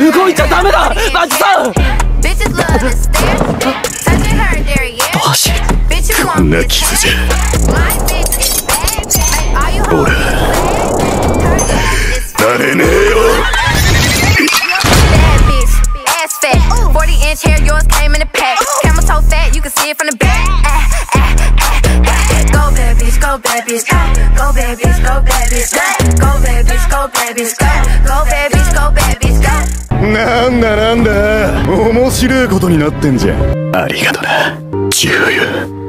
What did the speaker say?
動いちゃダメだ場地さんマジこんな傷じゃ俺なれねえよ inch hair, yours a pack. Camera so fat, you can see it from go go bad go, go go go, go go bad go, go bad. なんだなんだ。面白いことになってんじゃん。ありがとな。重油